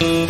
thank you.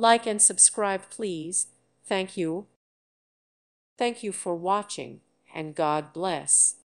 Like and subscribe, please. Thank you. Thank you for watching, and God bless.